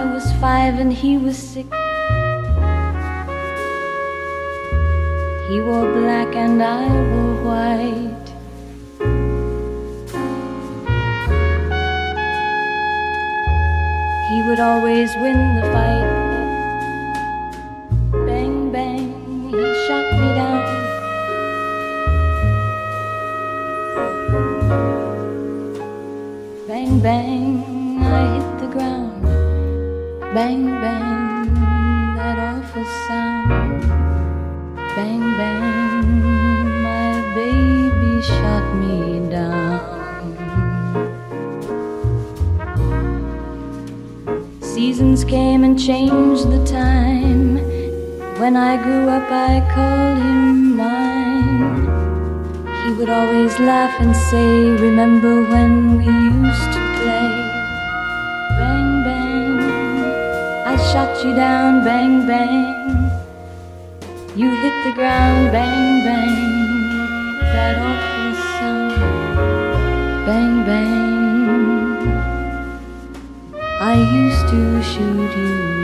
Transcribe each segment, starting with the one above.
alive and he was six. He wore black and I wore white. He would always win the fight. Bang, bang, he shot me down. Bang, bang, I hit the ground. Bang, bang, that awful sound. Bang, bang, my baby shot me down. Seasons came and changed the time. When I grew up, I called him mine. He would always laugh and say, Remember when we used to shot you down, bang, bang. You hit the ground, bang, bang. That awful sound, bang, bang. I used to shoot you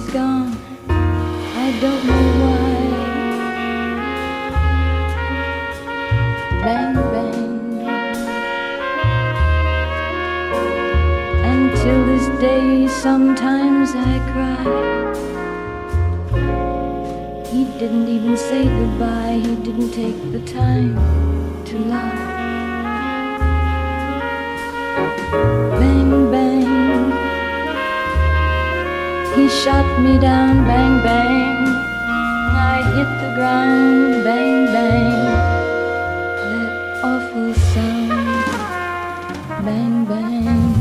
he's gone, I don't know why. Bang, bang. And till this day, sometimes I cry. He didn't even say goodbye, he didn't take the time to lie. He shot me down, bang, bang. I hit the ground, bang, bang. That awful sound, bang, bang.